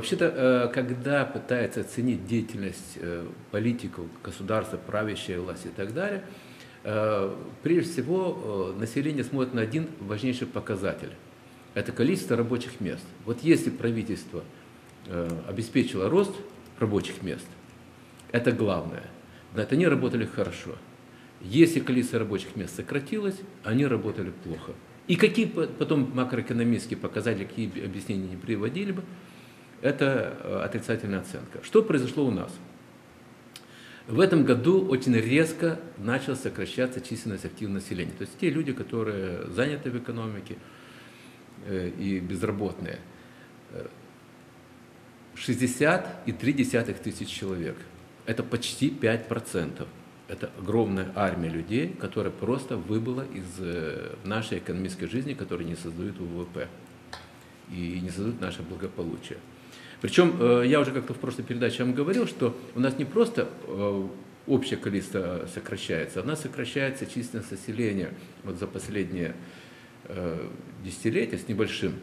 Вообще-то, когда пытается оценить деятельность политиков, государства, правящей власти и так далее, прежде всего население смотрит на один важнейший показатель. Это количество рабочих мест. Вот если правительство обеспечило рост рабочих мест, это главное. Значит, они работали хорошо. Если количество рабочих мест сократилось, они работали плохо. И какие потом макроэкономические показатели, какие объяснения не приводили бы, это э, отрицательная оценка. Что произошло у нас? В этом году очень резко начала сокращаться численность активного населения. То есть те люди, которые заняты в экономике э, и безработные. 60,3 тысяч человек. Это почти 5%. Это огромная армия людей, которая просто выбыла из э, нашей экономической жизни, которая не создают ВВП и не создают наше благополучие. Причем э, я уже как-то в прошлой передаче вам говорил, что у нас не просто э, общее количество сокращается, у нас сокращается численность населения вот за последние десятилетия с небольшим.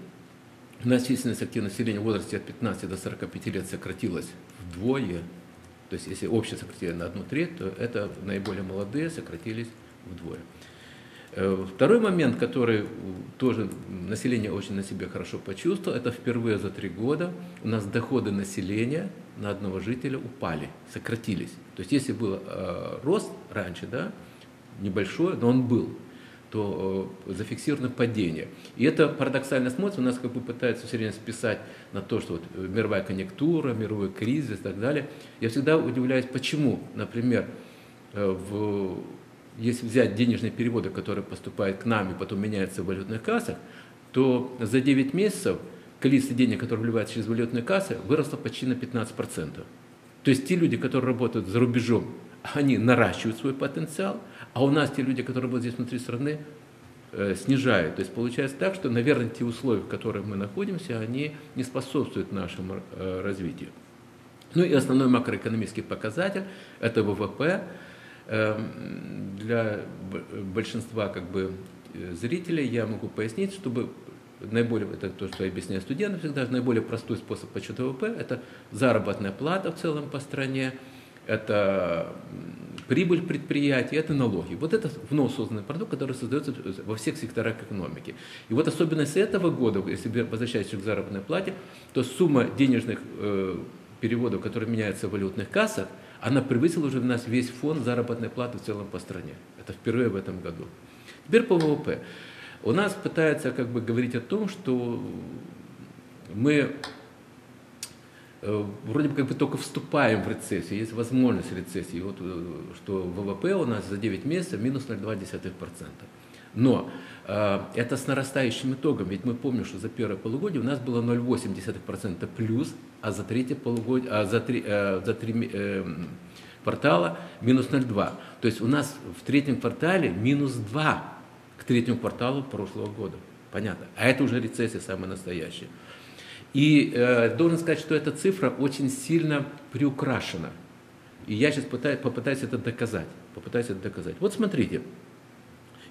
У нас численность активного населения в возрасте от 15 до 45 лет сократилась вдвое, то есть если общее сократили на одну треть, то это наиболее молодые сократились вдвое. Э, второй момент, который тоже население очень на себе хорошо почувствовало, это впервые за три года у нас доходы населения на одного жителя упали, сократились. То есть если был э, рост раньше, да, небольшой, но он был, то э, зафиксировано падение. И это парадоксально смотрится, у нас как бы пытаются все время списать на то, что вот мировая конъюнктура, мировой кризис и так далее. Я всегда удивляюсь, почему, например, в, если взять денежные переводы, которые поступают к нам и потом меняются в валютных кассах, то за 9 месяцев количество денег, которые вливаются через валютные кассы, выросло почти на 15%. То есть те люди, которые работают за рубежом, они наращивают свой потенциал, а у нас те люди, которые вот здесь внутри страны, э, снижают. То есть получается так, что, наверное, те условия, в которых мы находимся, они не способствуют нашему э, развитию. Ну и основной макроэкономический показатель – это ВВП. Эм, для большинства как бы, э, зрителей я могу пояснить, чтобы наиболее, это то, что я объясняю студентам всегда, наиболее простой способ подсчета ВВП – это заработная плата в целом по стране, это прибыль предприятия, это налоги. Вот это вновь созданный продукт, который создается во всех секторах экономики. И вот особенность этого года, если возвращаясь к заработной плате, то сумма денежных э, переводов, которые меняются в валютных кассах, она превысила уже у нас весь фонд заработной платы в целом по стране. Это впервые в этом году. Теперь по ВВП. У нас пытаются как бы говорить о том, что мы Э, вроде бы как бы только вступаем в рецессию, есть возможность рецессии. Вот, э, что ВВП у нас за 9 месяцев минус 0,2%. Но это с нарастающим итогом, ведь мы помним, что за первое полугодие у нас было 0,8% плюс, а за третье полугодие, а за три, э, за три э, квартала минус 0,2. То есть у нас в третьем квартале минус 2 к третьему кварталу прошлого года. Понятно. А это уже рецессия самая настоящая. И э, должен сказать, что эта цифра очень сильно приукрашена. И я сейчас пытаюсь, попытаюсь это доказать. Попытаюсь это доказать. Вот смотрите,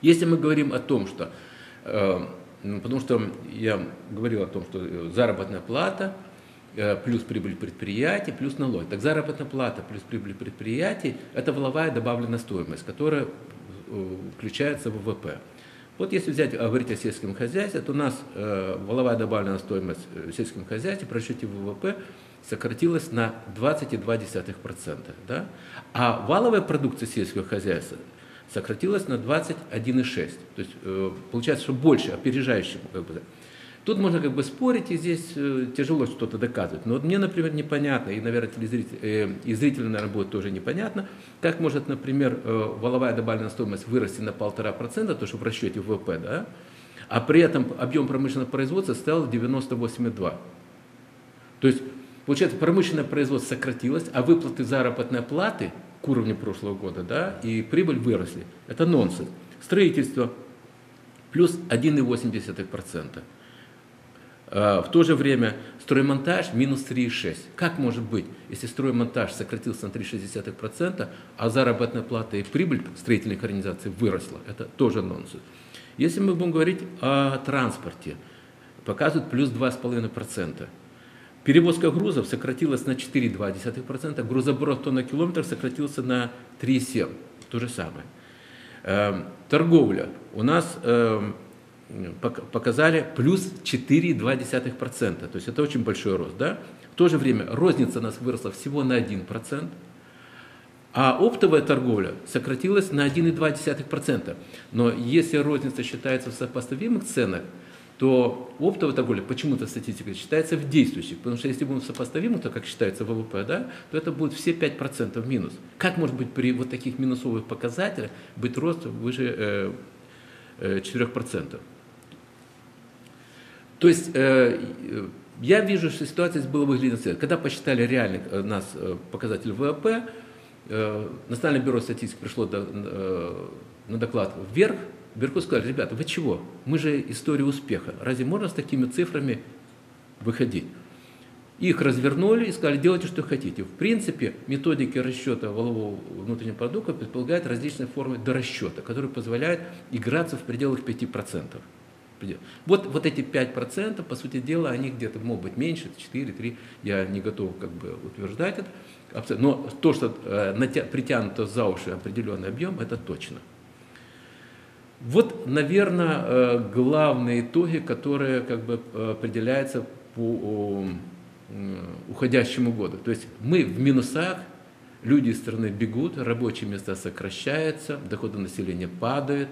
если мы говорим о том, что, э, потому что я говорил о том, что заработная плата э, плюс прибыль предприятий, плюс налог. Так заработная плата плюс прибыль предприятий – это воловая добавленная стоимость, которая э, включается в ВВП. Вот если взять, говорить о сельском хозяйстве, то у нас э, валовая добавленная стоимость в сельском хозяйстве при расчете ВВП сократилась на 20,2%. Да? А валовая продукция сельского хозяйства сократилась на 21,6%. То есть э, получается, что больше, опережающему. Как бы, Тут можно как бы спорить, и здесь э, тяжело что-то доказывать. Но вот мне, например, непонятно, и, наверное, телезритель, э, и зрителям, наверное, будет тоже непонятно, как может, например, валовая добавленная стоимость вырасти на полтора процента, то, что в расчете ВВП, да, а при этом объем промышленного производства стал 98,2. То есть, получается, промышленное производство сократилось, а выплаты заработной платы к уровню прошлого года, да, и прибыль выросли. Это нонсенс. Строительство плюс 1,8%. А, в то же время строймонтаж минус 3,6. Как может быть, если строймонтаж сократился на 3,6%, а заработная плата и прибыль строительных организаций выросла? Это тоже нонсенс. Если мы будем говорить о транспорте, показывают плюс 2,5%. Перевозка грузов сократилась на 4,2%, грузоборот тонна километр сократился на 3,7%. То же самое. Эм, торговля. У нас эм, показали плюс 4,2%. То есть это очень большой рост. Да? В то же время розница у нас выросла всего на 1%. А оптовая торговля сократилась на 1,2%. Но если розница считается в сопоставимых ценах, то оптовая торговля, почему-то статистика считается в действующих. Потому что если будем сопоставимы, то как считается ВВП, да, то это будет все 5% минус. Как может быть при вот таких минусовых показателях быть рост выше э, 4%? Э, то есть э, я вижу, что ситуация здесь была выглядит следует. Когда посчитали реальный э, нас э, показатель ВВП, э, Национальное бюро статистики пришло до, э, на доклад вверх, Вверху сказали, ребята, вы чего? Мы же история успеха. Разве можно с такими цифрами выходить? Их развернули и сказали, делайте, что хотите. В принципе, методики расчета валового внутреннего продукта предполагают различные формы дорасчета, которые позволяют играться в пределах 5%. Вот, вот эти 5%, по сути дела, они где-то могут быть меньше, 4, 3, я не готов как бы утверждать это. Но то, что э, притянуто за уши определенный объем, это точно. Вот, наверное, э, главные итоги, которые как бы определяются по уходящему году. То есть мы в минусах, люди из страны бегут, рабочие места сокращаются, доходы населения падают,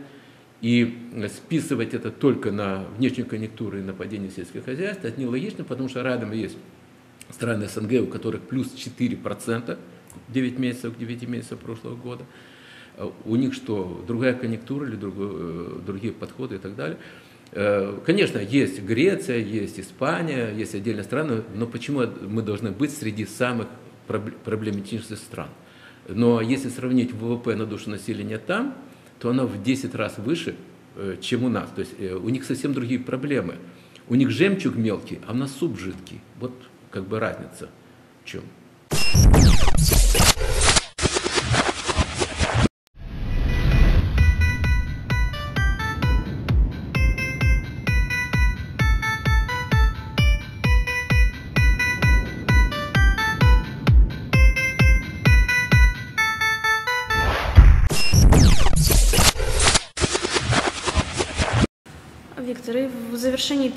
и списывать это только на внешнюю конъюнктуру и на падение сельского хозяйства, это нелогично, потому что рядом есть страны СНГ, у которых плюс 4% 9 месяцев к 9 месяцев прошлого года – Э, у них что, другая конъюнктура или другой, э, другие подходы и так далее. Э, конечно, есть Греция, есть Испания, есть отдельные страны, но почему мы должны быть среди самых проблематичных стран? Но если сравнить ВВП на душу населения там, то оно в 10 раз выше, чем у нас. То есть у них совсем другие проблемы. У них жемчуг мелкий, а у нас суп жидкий. Вот как бы разница в чем.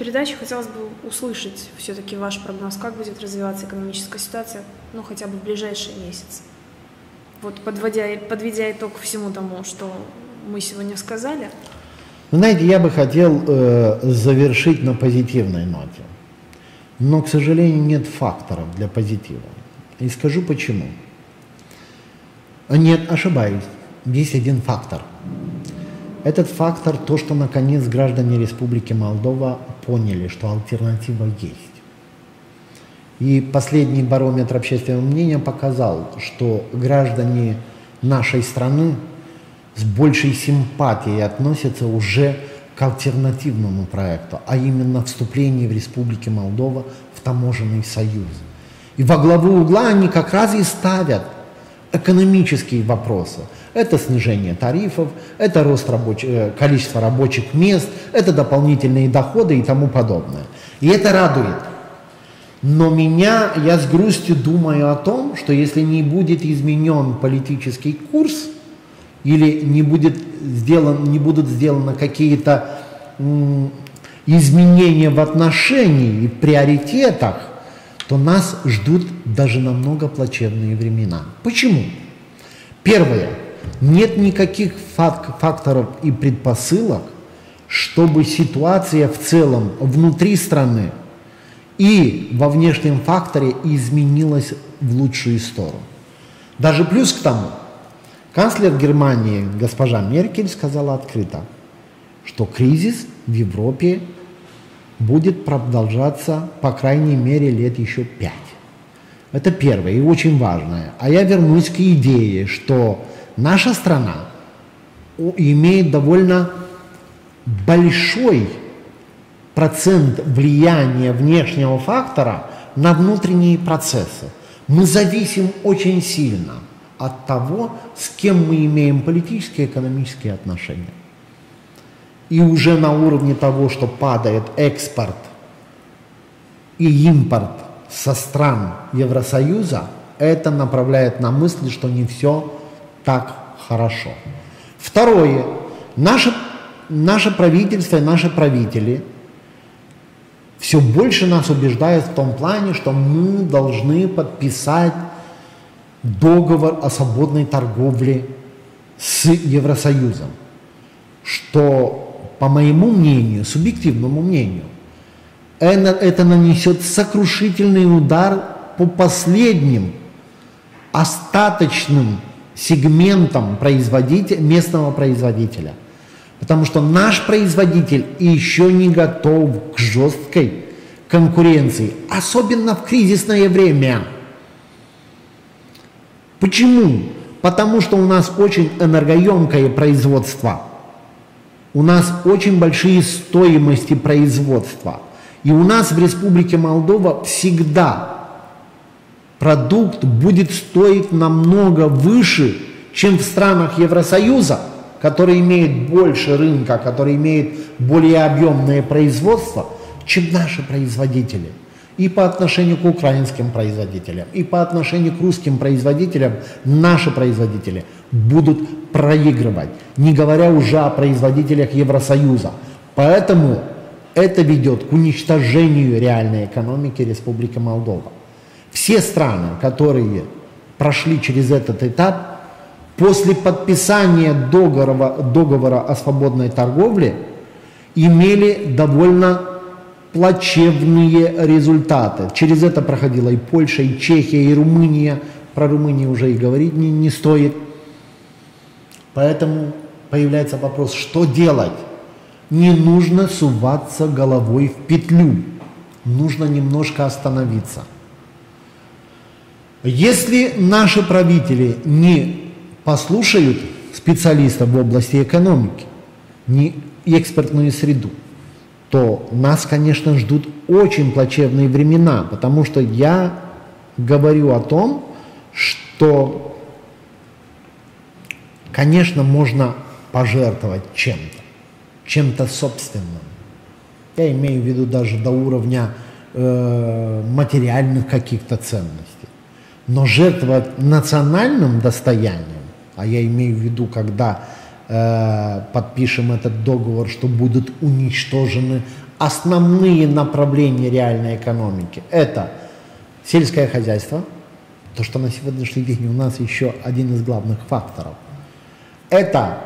Передачи хотелось бы услышать все-таки ваш прогноз, как будет развиваться экономическая ситуация, ну, хотя бы в ближайшие месяцы. Вот подводя, подведя итог всему тому, что мы сегодня сказали. Вы знаете, я бы хотел э, завершить на позитивной ноте. Но, к сожалению, нет факторов для позитива. И скажу почему. Нет, ошибаюсь. Есть один фактор – этот фактор, то, что наконец граждане Республики Молдова поняли, что альтернатива есть. И последний барометр общественного мнения показал, что граждане нашей страны с большей симпатией относятся уже к альтернативному проекту, а именно вступлению в Республике Молдова в таможенный союз. И во главу угла они как раз и ставят экономические вопросы – это снижение тарифов, это рост рабоч... Э, количества рабочих мест, это дополнительные доходы и тому подобное. И это радует. Но меня, я с грустью думаю о том, что если не будет изменен политический курс, или не, будет сделан, не будут сделаны какие-то изменения в отношении и приоритетах, то нас ждут даже намного плачевные времена. Почему? Первое нет никаких факторов и предпосылок, чтобы ситуация в целом внутри страны и во внешнем факторе изменилась в лучшую сторону. Даже плюс к тому, канцлер Германии госпожа Меркель сказала открыто, что кризис в Европе будет продолжаться по крайней мере лет еще пять. Это первое и очень важное. А я вернусь к идее, что наша страна имеет довольно большой процент влияния внешнего фактора на внутренние процессы. Мы зависим очень сильно от того, с кем мы имеем политические и экономические отношения. И уже на уровне того, что падает экспорт и импорт со стран Евросоюза, это направляет на мысли, что не все так хорошо. Второе. Наше, наше правительство и наши правители все больше нас убеждают в том плане, что мы должны подписать договор о свободной торговле с Евросоюзом, что, по моему мнению, субъективному мнению, это нанесет сокрушительный удар по последним остаточным сегментам производителя, местного производителя. Потому что наш производитель еще не готов к жесткой конкуренции, особенно в кризисное время. Почему? Потому что у нас очень энергоемкое производство. У нас очень большие стоимости производства. И у нас в Республике Молдова всегда продукт будет стоить намного выше, чем в странах Евросоюза, которые имеют больше рынка, которые имеют более объемное производство, чем наши производители – и по отношению к украинским производителям, и по отношению к русским производителям наши производители будут проигрывать, не говоря уже о производителях Евросоюза. Поэтому это ведет к уничтожению реальной экономики Республики Молдова. Все страны, которые прошли через этот этап, после подписания договора, договора о свободной торговле имели довольно плачевные результаты. Через это проходила и Польша, и Чехия, и Румыния. Про Румынию уже и говорить не, не стоит. Поэтому появляется вопрос, что делать? Не нужно суваться головой в петлю. Нужно немножко остановиться. Если наши правители не послушают специалистов в области экономики, не экспертную среду, то нас, конечно, ждут очень плачевные времена, потому что я говорю о том, что, конечно, можно пожертвовать чем-то, чем-то собственным. Я имею в виду даже до уровня э, материальных каких-то ценностей. Но жертвовать национальным достоянием, а я имею в виду, когда Э, подпишем этот договор, что будут уничтожены основные направления реальной экономики. Это сельское хозяйство, то, что на сегодняшний день у нас еще один из главных факторов. Это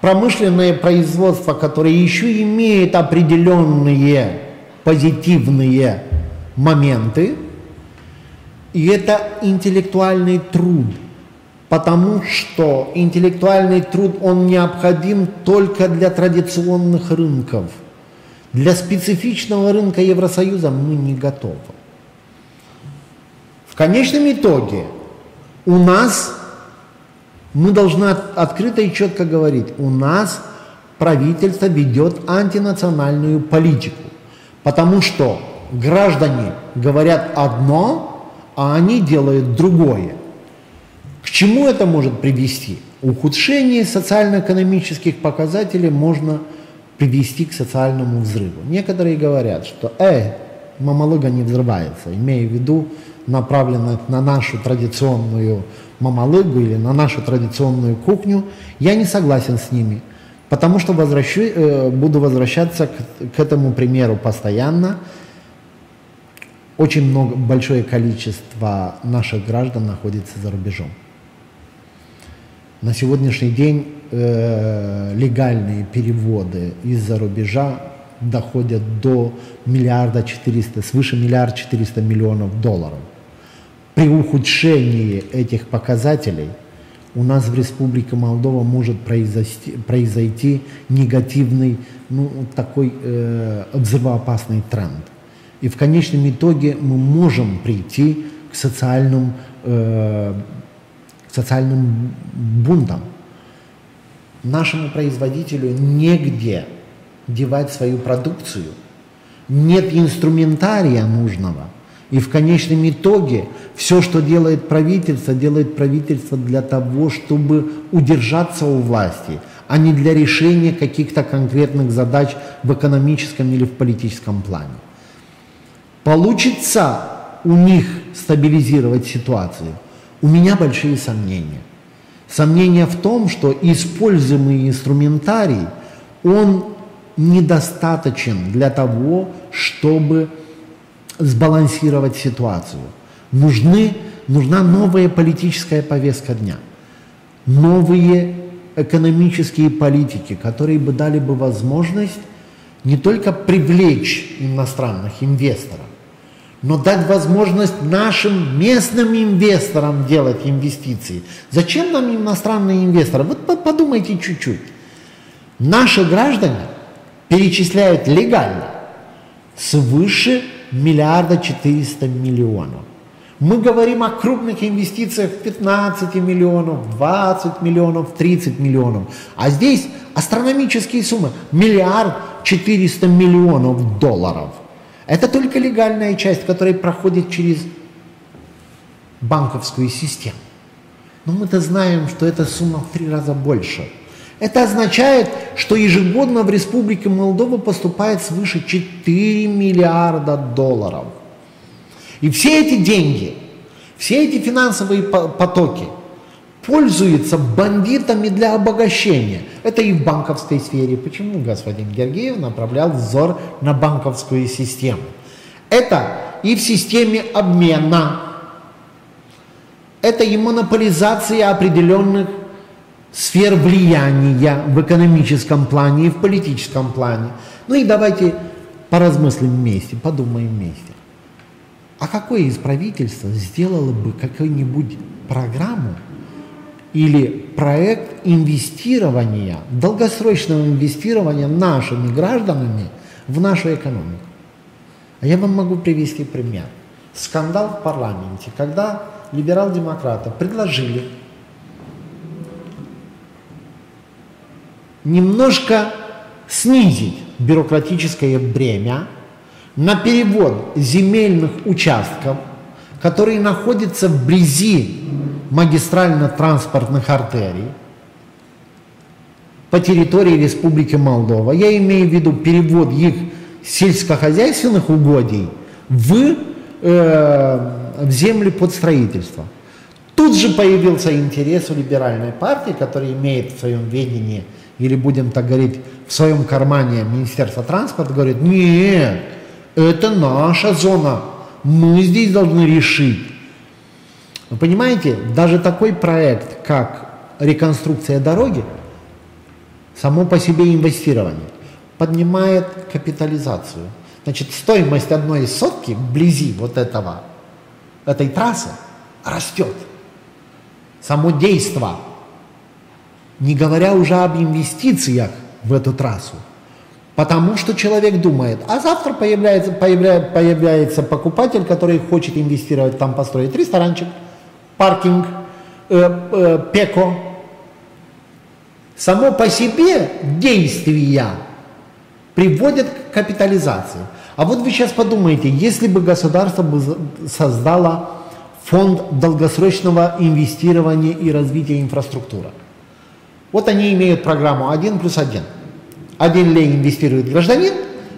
промышленное производство, которое еще имеет определенные позитивные моменты, и это интеллектуальный труд – потому что интеллектуальный труд, он необходим только для традиционных рынков. Для специфичного рынка Евросоюза мы не готовы. В конечном итоге у нас, мы должны открыто и четко говорить, у нас правительство ведет антинациональную политику, потому что граждане говорят одно, а они делают другое. К чему это может привести? Ухудшение социально-экономических показателей можно привести к социальному взрыву. Некоторые говорят, что «э, мамалыга не взрывается», имея в виду направлено на нашу традиционную мамалыгу или на нашу традиционную кухню, я не согласен с ними, потому что возвращу, э, буду возвращаться к, к этому примеру постоянно. Очень много, большое количество наших граждан находится за рубежом. На сегодняшний день э, легальные переводы из-за рубежа доходят до миллиарда четыреста, свыше миллиарда четыреста миллионов долларов. При ухудшении этих показателей у нас в Республике Молдова может произойти, произойти негативный, ну, такой э, взрывоопасный тренд. И в конечном итоге мы можем прийти к социальным э, социальным бунтом. Нашему производителю негде девать свою продукцию, нет инструментария нужного. И в конечном итоге все, что делает правительство, делает правительство для того, чтобы удержаться у власти, а не для решения каких-то конкретных задач в экономическом или в политическом плане. Получится у них стабилизировать ситуацию, у меня большие сомнения. Сомнения в том, что используемый инструментарий, он недостаточен для того, чтобы сбалансировать ситуацию. Нужны, нужна новая политическая повестка дня, новые экономические политики, которые бы дали бы возможность не только привлечь иностранных инвесторов, но дать возможность нашим местным инвесторам делать инвестиции. Зачем нам иностранные инвесторы? Вот подумайте чуть-чуть. Наши граждане перечисляют легально свыше миллиарда четыреста миллионов. Мы говорим о крупных инвестициях 15 миллионов, 20 миллионов, 30 миллионов. А здесь астрономические суммы. Миллиард 400 миллионов долларов. Это только легальная часть, которая проходит через банковскую систему. Но мы-то знаем, что эта сумма в три раза больше. Это означает, что ежегодно в Республике Молдова поступает свыше 4 миллиарда долларов. И все эти деньги, все эти финансовые потоки пользуются бандитами для обогащения. Это и в банковской сфере. Почему господин Гергеев направлял взор на банковскую систему? Это и в системе обмена. Это и монополизация определенных сфер влияния в экономическом плане и в политическом плане. Ну и давайте поразмыслим вместе, подумаем вместе. А какое из правительства сделало бы какую-нибудь программу или проект инвестирования, долгосрочного инвестирования нашими гражданами в нашу экономику? А я вам могу привести пример. Скандал в парламенте, когда либерал-демократы предложили немножко снизить бюрократическое бремя на перевод земельных участков, которые находятся вблизи магистрально-транспортных артерий по территории Республики Молдова. Я имею в виду перевод их сельскохозяйственных угодий в, э, в земли под строительство. Тут же появился интерес у либеральной партии, которая имеет в своем ведении или будем так говорить, в своем кармане Министерство транспорта говорит, нет, это наша зона, мы здесь должны решить. Вы понимаете, даже такой проект, как реконструкция дороги, само по себе инвестирование, поднимает капитализацию. Значит, стоимость одной сотки вблизи вот этого, этой трассы растет. Само действие не говоря уже об инвестициях в эту трассу. Потому что человек думает, а завтра появляется, появляется, появляется покупатель, который хочет инвестировать, там построить ресторанчик, паркинг, э, э, пеко. Само по себе действия приводят к капитализации. А вот вы сейчас подумайте, если бы государство создало фонд долгосрочного инвестирования и развития инфраструктуры – вот они имеют программу 1 плюс 1. Один лей инвестирует гражданин,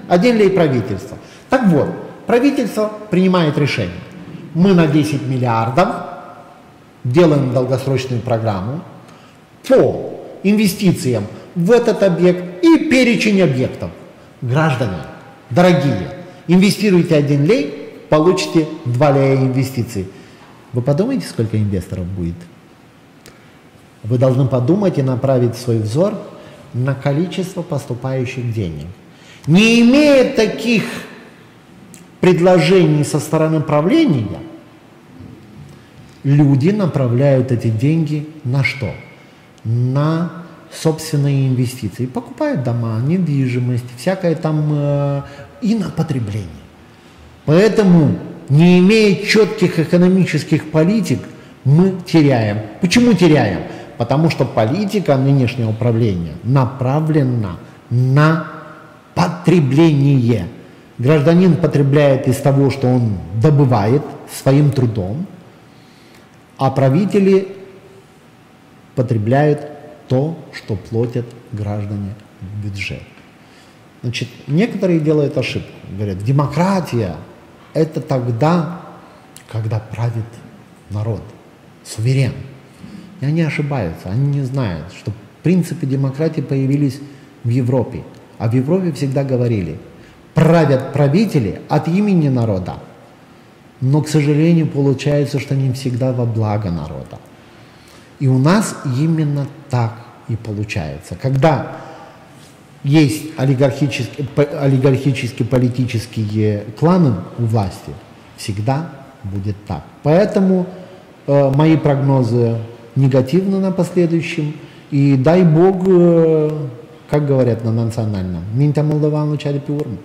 один лей правительство. Так вот, правительство принимает решение. Мы на 10 миллиардов делаем долгосрочную программу по инвестициям в этот объект и перечень объектов. Граждане, дорогие, инвестируйте один лей, получите 2 лея инвестиций. Вы подумайте, сколько инвесторов будет? Вы должны подумать и направить свой взор на количество поступающих денег. Не имея таких предложений со стороны правления, люди направляют эти деньги на что? На собственные инвестиции. Покупают дома, недвижимость, всякое там э, и на потребление. Поэтому, не имея четких экономических политик, мы теряем. Почему теряем? Потому что политика нынешнего управления направлена на потребление. Гражданин потребляет из того, что он добывает своим трудом, а правители потребляют то, что платят граждане в бюджет. Значит, некоторые делают ошибку. Говорят, демократия – это тогда, когда правит народ, суверен. И они ошибаются, они не знают, что принципы демократии появились в Европе. А в Европе всегда говорили, правят правители от имени народа. Но, к сожалению, получается, что не всегда во благо народа. И у нас именно так и получается. Когда есть олигархические, олигархические политические кланы у власти, всегда будет так. Поэтому э, мои прогнозы негативны на последующем. И дай Бог, э, как говорят на национальном, Минта Молдавану Чади Пиурм.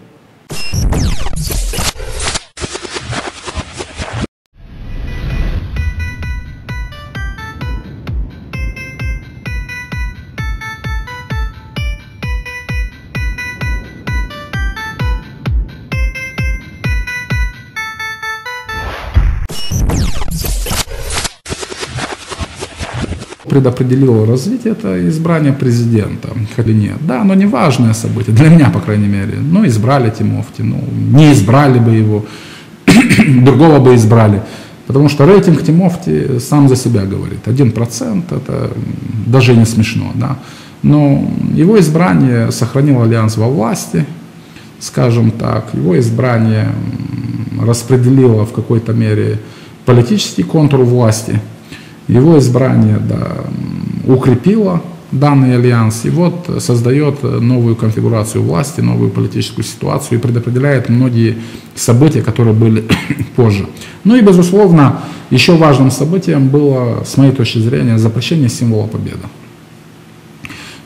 Предопределило развитие, это избрание президента или нет. Да, но не важное событие, для меня, по крайней мере. Ну, избрали Тимофти, ну, не избрали бы его, другого бы избрали. Потому что рейтинг Тимофти сам за себя говорит. Один процент, это даже не смешно, да. Но его избрание сохранило альянс во власти, скажем так. Его избрание распределило в какой-то мере политический контур власти – его избрание да, укрепило данный альянс и вот создает новую конфигурацию власти, новую политическую ситуацию и предопределяет многие события, которые были позже. Ну и, безусловно, еще важным событием было, с моей точки зрения, запрещение символа победы.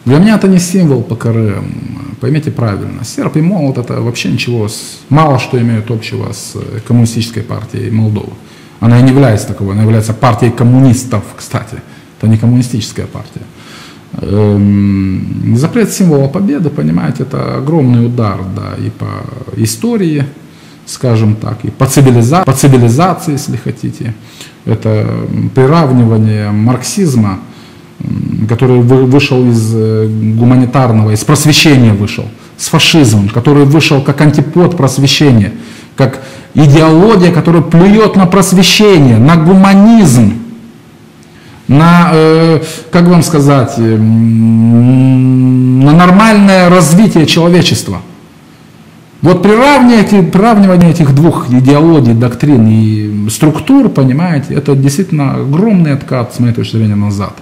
Для меня это не символ ПКРМ, поймите правильно. Серп и молот это вообще ничего, мало что имеют общего с коммунистической партией Молдовы. Она не является таковой, она является партией коммунистов, кстати. Это не коммунистическая партия. Эм, запрет символа победы, понимаете, это огромный удар, да, и по истории, скажем так, и по, цивилиза... по цивилизации, если хотите. Это приравнивание марксизма, который вышел из э, гуманитарного, из просвещения вышел, с фашизмом, который вышел как антипод просвещения, как идеология, которая плюет на просвещение, на гуманизм, на, э, как вам сказать, э, на нормальное развитие человечества. Вот приравнивание, приравнивание этих двух идеологий, доктрин и структур, понимаете, это действительно огромный откат, с моей точки зрения, назад.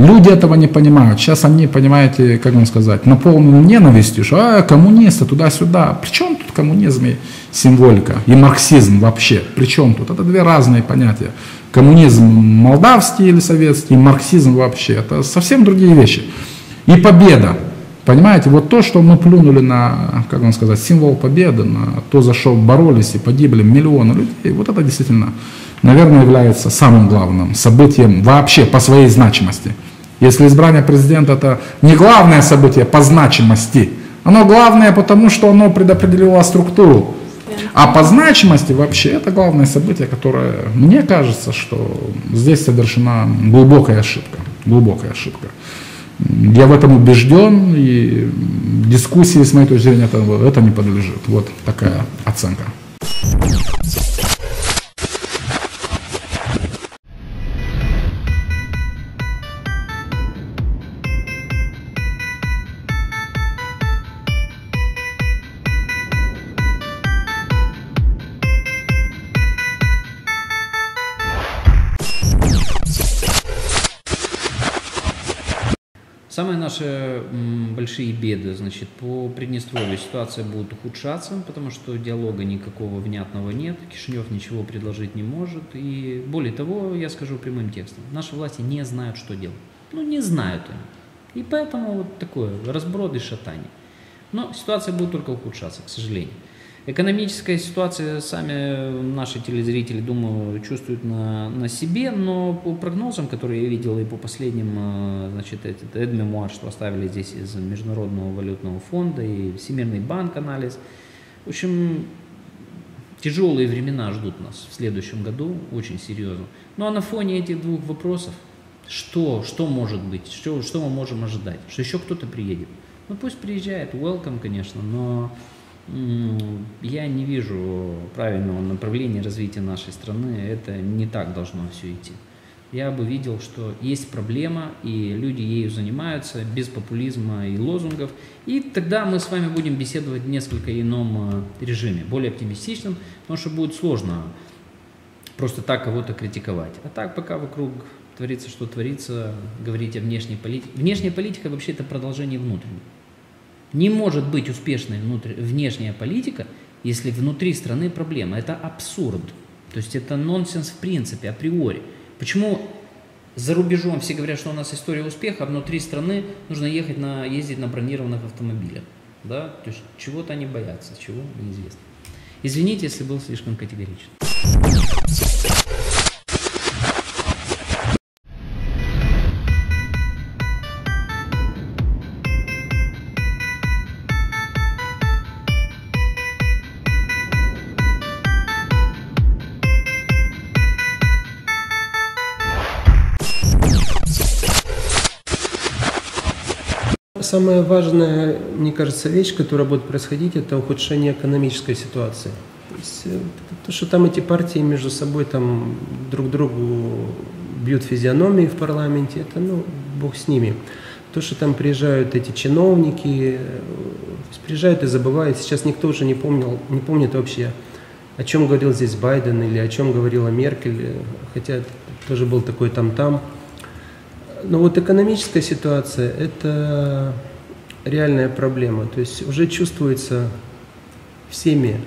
Люди этого не понимают. Сейчас они, понимаете, как вам сказать, наполнены ненавистью, что а, коммунисты туда-сюда. Причем тут коммунизм и символика, и марксизм вообще? Причем тут? Это две разные понятия. Коммунизм молдавский или советский, и марксизм вообще. Это совсем другие вещи. И победа. Понимаете, вот то, что мы плюнули на, как вам сказать, символ победы, на то, за что боролись и погибли миллионы людей, вот это действительно, наверное, является самым главным событием вообще по своей значимости. Если избрание президента это не главное событие по значимости, оно главное потому, что оно предопределило структуру. А по значимости вообще это главное событие, которое, мне кажется, что здесь совершена глубокая ошибка. Глубокая ошибка. Я в этом убежден, и дискуссии, с моей точки зрения, это, это не подлежит. Вот такая оценка. Наши большие беды, значит, по Приднестровью ситуация будет ухудшаться, потому что диалога никакого внятного нет, Кишинев ничего предложить не может, и более того, я скажу прямым текстом, наши власти не знают, что делать. Ну, не знают они. И поэтому вот такое разброд и шатание. Но ситуация будет только ухудшаться, к сожалению. Экономическая ситуация сами наши телезрители, думаю, чувствуют на, на себе, но по прогнозам, которые я видел и по последним, э, значит, этот эдмемуар, что оставили здесь из Международного валютного фонда и Всемирный банк анализ, в общем, тяжелые времена ждут нас в следующем году, очень серьезно. Ну а на фоне этих двух вопросов, что, что может быть, что, что мы можем ожидать, что еще кто-то приедет. Ну пусть приезжает, welcome, конечно, но я не вижу правильного направления развития нашей страны. Это не так должно все идти. Я бы видел, что есть проблема, и люди ею занимаются без популизма и лозунгов. И тогда мы с вами будем беседовать в несколько ином э, режиме, более оптимистичном, потому что будет сложно просто так кого-то критиковать. А так, пока вокруг творится, что творится, говорить о внешней политике. Внешняя политика вообще это продолжение внутренней. Не может быть успешной внутрь... внешняя политика, если внутри страны проблема. Это абсурд. То есть это нонсенс в принципе, априори. Почему за рубежом все говорят, что у нас история успеха, а внутри страны нужно ехать на, ездить на бронированных автомобилях? Да? То есть чего-то они боятся, чего неизвестно. Извините, если был слишком категоричен. Самая важная, мне кажется, вещь, которая будет происходить, это ухудшение экономической ситуации. То, э, то, что там эти партии между собой там друг другу бьют физиономии в парламенте, это, ну, бог с ними. То, что там приезжают эти чиновники, э, приезжают и забывают. Сейчас никто уже не, помнил, не помнит вообще, о чем говорил здесь Байден или о чем говорила Меркель, хотя тоже был такой там-там. Но вот экономическая ситуация – это реальная проблема. То есть уже чувствуется всеми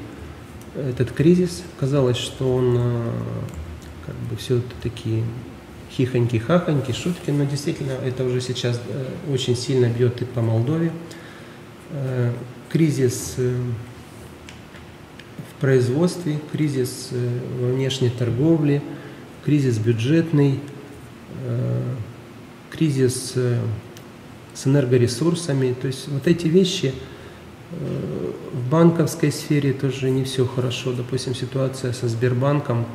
этот кризис. Казалось, что он э, как бы все это такие хихоньки-хахоньки, шутки, но действительно это уже сейчас э, очень сильно бьет и по Молдове. Э, кризис в производстве, кризис во внешней торговле, кризис бюджетный, кризис э, с энергоресурсами. То есть вот эти вещи э, в банковской сфере тоже не все хорошо. Допустим, ситуация со Сбербанком,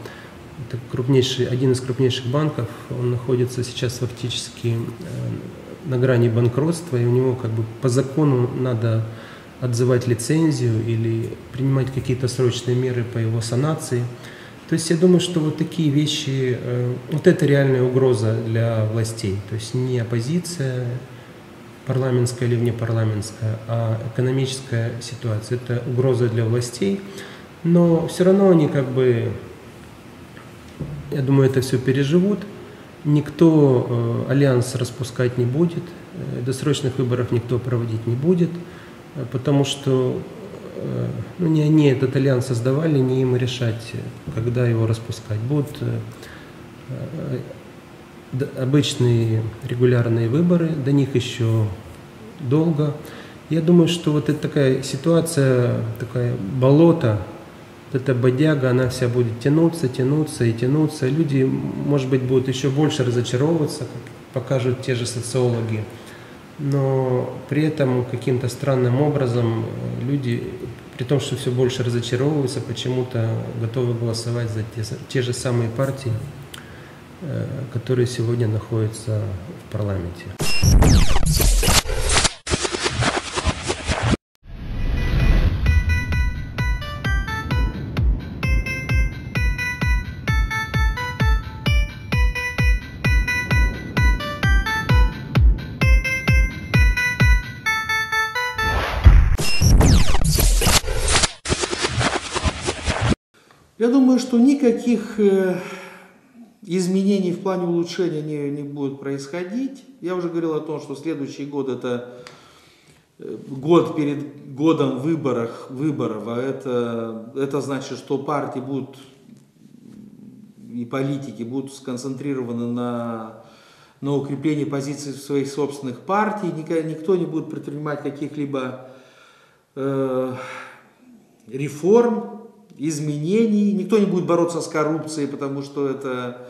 это крупнейший, один из крупнейших банков, он находится сейчас фактически э, на грани банкротства, и у него как бы по закону надо отзывать лицензию или принимать какие-то срочные меры по его санации. То есть я думаю, что вот такие вещи, э, вот это реальная угроза для властей. То есть не оппозиция парламентская или внепарламентская, а экономическая ситуация. Это угроза для властей, но все равно они как бы, я думаю, это все переживут. Никто э, альянс распускать не будет, э, досрочных выборов никто проводить не будет, потому что ну, не они этот альянс создавали, не им решать, когда его распускать. Будут э, э, обычные регулярные выборы, до них еще долго. Я думаю, что вот эта такая ситуация, такая болото, вот эта бодяга, она вся будет тянуться, тянуться и тянуться. Люди, может быть, будут еще больше разочаровываться, как покажут те же социологи но при этом каким-то странным образом э, люди, при том, что все больше разочаровываются, почему-то готовы голосовать за те, те же самые партии, э, которые сегодня находятся в парламенте. Никаких э, изменений в плане улучшения не, не будет происходить. Я уже говорил о том, что следующий год это э, год перед годом выборов, выборов, а это, это значит, что партии будут и политики будут сконцентрированы на, на укреплении позиций своих собственных партий, никто не будет предпринимать каких-либо э, реформ, изменений, никто не будет бороться с коррупцией, потому что это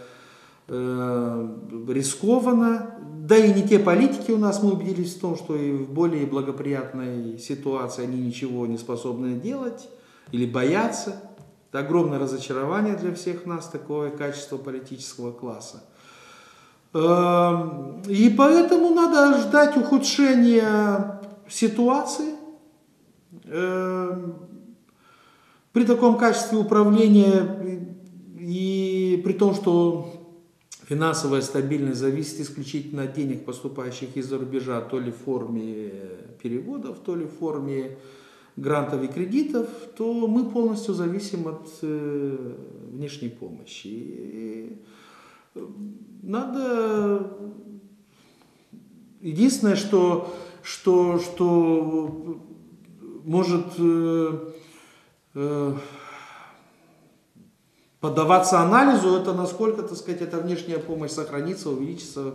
э, рискованно. Да и не те политики у нас, мы убедились в том, что и в более благоприятной ситуации они ничего не способны делать или боятся. Это огромное разочарование для всех нас, такое качество политического класса. Эм, и поэтому надо ждать ухудшения ситуации. При таком качестве управления и при том, что финансовая стабильность зависит исключительно от денег, поступающих из-за рубежа, то ли в форме переводов, то ли в форме грантов и кредитов, то мы полностью зависим от э, внешней помощи. И надо... Единственное, что, что, что может э, э, поддаваться анализу, это насколько, так сказать, эта внешняя помощь сохранится, увеличится,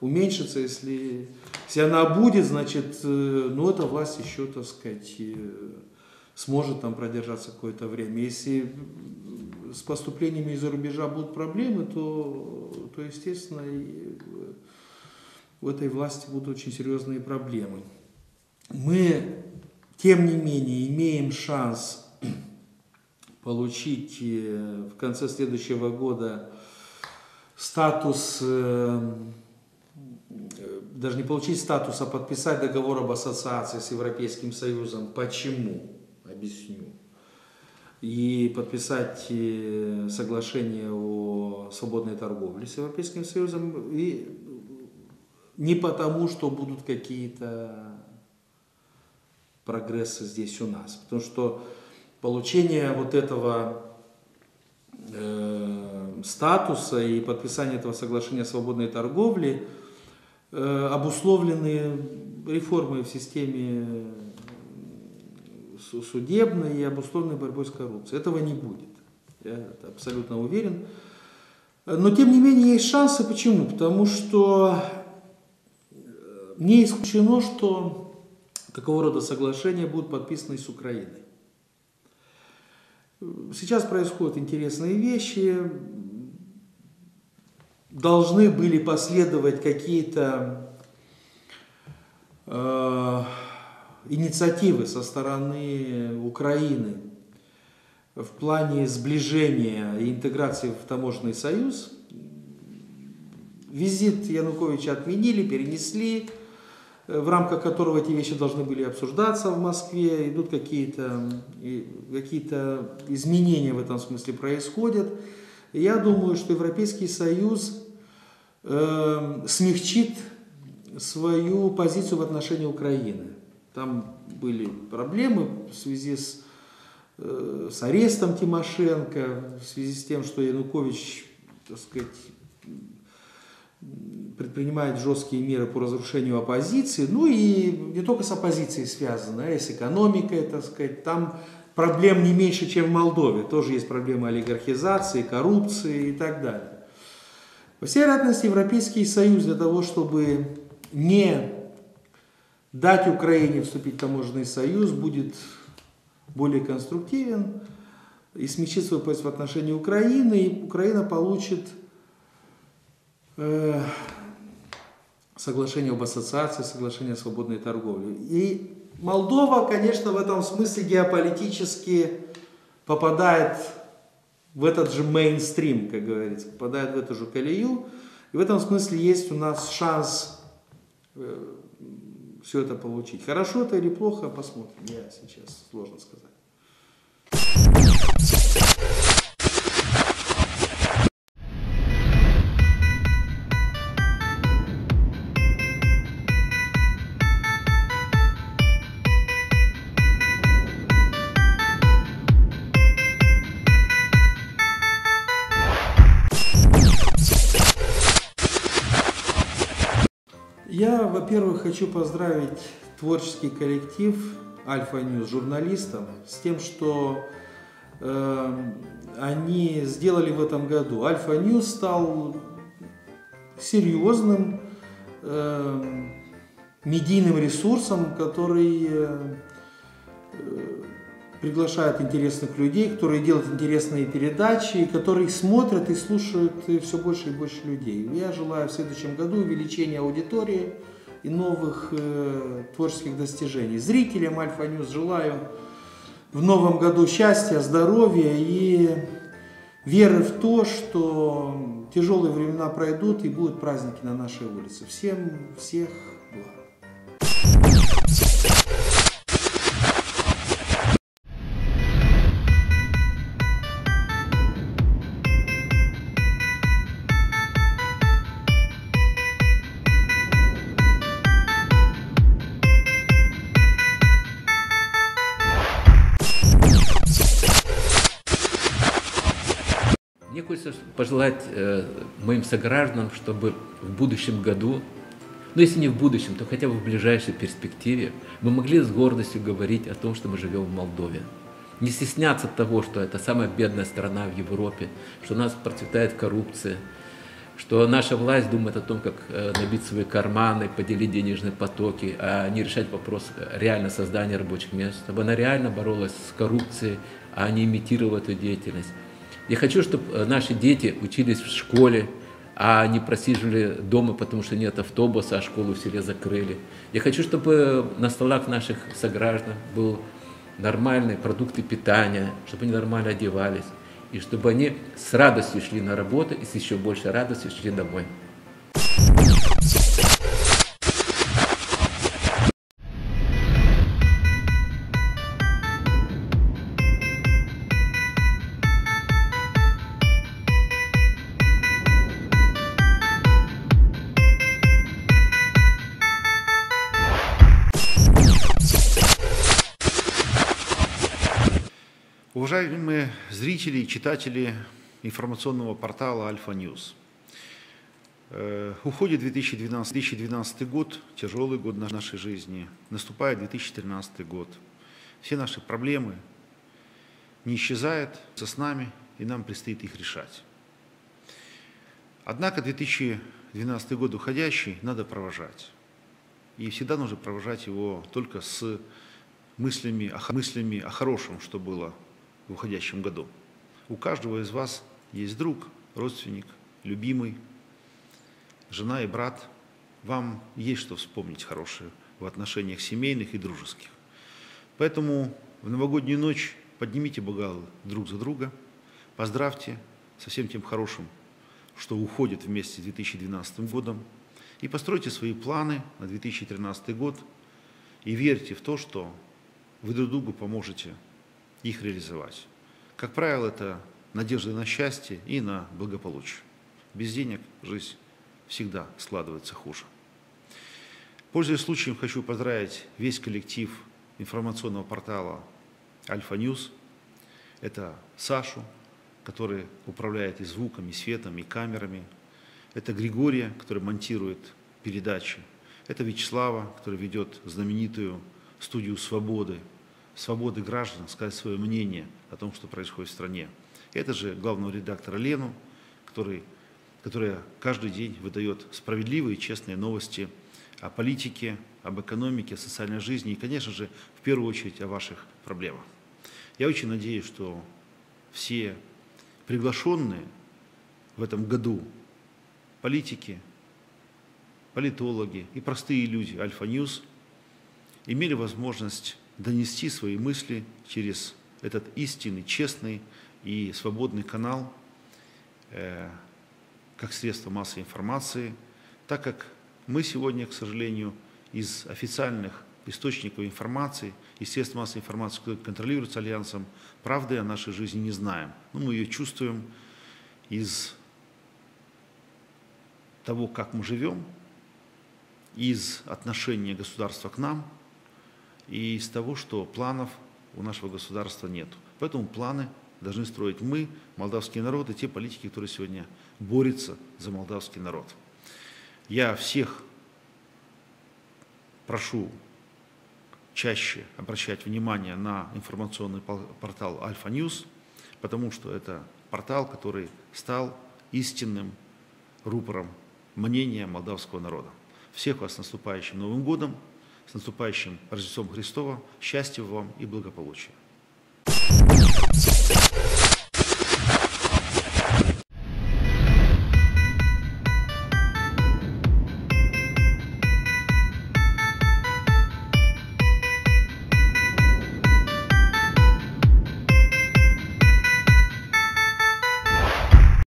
уменьшится, если, если она будет, значит, э, ну, эта власть еще, так сказать, э, сможет там продержаться какое-то время. Если с поступлениями из-за рубежа будут проблемы, то, то естественно, в этой власти будут очень серьезные проблемы. Мы, тем не менее, имеем шанс получить э, в конце следующего года статус, э, даже не получить статус, а подписать договор об ассоциации с Европейским Союзом. Почему? Объясню. И подписать э, соглашение о свободной торговле с Европейским Союзом. И не потому, что будут какие-то прогрессы здесь у нас. Потому что получение вот этого э, статуса и подписание этого соглашения о свободной торговле э, обусловлены реформой в системе судебной и обусловленной борьбой с коррупцией. Этого не будет. Я абсолютно уверен. Но тем не менее есть шансы. Почему? Потому что не исключено, что такого рода соглашения будут подписаны с Украиной. Сейчас происходят интересные вещи. Должны были последовать какие-то э, инициативы со стороны Украины в плане сближения и интеграции в таможенный союз. Визит Януковича отменили, перенесли. Э, в рамках которого эти вещи должны были обсуждаться в Москве, идут какие-то какие изменения в этом смысле происходят. Я думаю, что Европейский Союз э, смягчит свою позицию в отношении Украины. Там были проблемы в связи с, э, с арестом Тимошенко, в связи с тем, что Янукович, так сказать, предпринимает жесткие меры по разрушению оппозиции, ну и не только с оппозицией связано, а и с экономикой, так сказать, там проблем не меньше, чем в Молдове, тоже есть проблемы олигархизации, коррупции и так далее. Во всей вероятности Европейский Союз для того, чтобы не дать Украине вступить в таможенный союз, будет более конструктивен и смягчит свою позицию в отношении Украины, и Украина получит Э, соглашение об ассоциации, соглашение о свободной торговле. И Молдова, конечно, в этом смысле геополитически попадает в этот же мейнстрим, как говорится, попадает в эту же колею. И в этом смысле есть у нас шанс э, все это получить. Хорошо это или плохо, посмотрим. Я сейчас сложно сказать. Во-первых, хочу поздравить творческий коллектив Alfa News журналистов с тем, что э, они сделали в этом году. Alfa News стал серьезным э, медийным ресурсом, который э, приглашают интересных людей, которые делают интересные передачи, которые смотрят и слушают все больше и больше людей. Я желаю в следующем году увеличения аудитории и новых э, творческих достижений. Зрителям Alfa News желаю в новом году счастья, здоровья и веры в то, что тяжелые времена пройдут и будут праздники на нашей улице. Всем всех пожелать э, моим согражданам, чтобы в будущем году, ну если не в будущем, то хотя бы в ближайшей перспективе, мы могли с гордостью говорить о том, что мы живем в Молдове. Не стесняться того, что это самая бедная страна в Европе, что у нас процветает коррупция, что наша власть думает о том, как э, набить свои карманы, поделить денежные потоки, а не решать вопрос реально создания рабочих мест, чтобы она реально боролась с коррупцией, а не имитировала эту деятельность. Я хочу, чтобы э, наши дети учились в школе, а не просиживали дома, потому что нет автобуса, а школу в селе закрыли. Я хочу, чтобы на столах наших сограждан был нормальные продукты питания, чтобы они нормально одевались и чтобы они с радостью шли на работу и с еще большей радостью шли домой. Зрители и читатели информационного портала Alfa News. Э, уходит 2012, 2012 год, тяжелый год нашей жизни. Наступает 2013 год. Все наши проблемы не исчезают с нами, и нам предстоит их решать. Однако 2012 год уходящий надо провожать. И всегда нужно провожать его только с мыслями, мыслями о хорошем, что было в уходящем году. У каждого из вас есть друг, родственник, любимый, жена и брат. Вам есть что вспомнить хорошее в отношениях семейных и дружеских. Поэтому в новогоднюю ночь поднимите бокалы друг за друга, поздравьте со всем тем хорошим, что уходит вместе с 2012 годом, и постройте свои планы на 2013 год, и верьте в то, что вы друг другу поможете их реализовать. Как правило, это надежда на счастье и на благополучие. Без денег жизнь всегда складывается хуже. Пользуясь случаем, хочу поздравить весь коллектив информационного портала Alfa News. Это Сашу, который управляет и звуком, и светом, и камерами. Это Григория, который монтирует передачи. Это Вячеслава, который ведет знаменитую студию «Свободы», свободы граждан сказать свое мнение о том, что происходит в стране. Это же главного редактора Лену, который, которая каждый день выдает справедливые и честные новости о политике, об экономике, о социальной жизни и, конечно же, в первую очередь о ваших проблемах. Я очень надеюсь, что все приглашенные в этом году политики, политологи и простые люди Alfa News имели возможность донести свои мысли через этот истинный, честный и свободный канал, э, как средство массовой информации, так как мы сегодня, к сожалению, из официальных источников информации и средств массовой информации, которые контролируются Альянсом, правды о нашей жизни не знаем. Но мы ее чувствуем из того, как мы живем, из отношения государства к нам – и из того, что планов у нашего государства нет. Поэтому планы должны строить мы, молдавский народ, и те политики, которые сегодня борются за молдавский народ. Я всех прошу чаще обращать внимание на информационный портал Alfa News, потому что это портал, который стал истинным рупором мнения молдавского народа. Всех вас с наступающим Новым годом! С наступающим Рождеством Христова. Счастья вам и благополучия.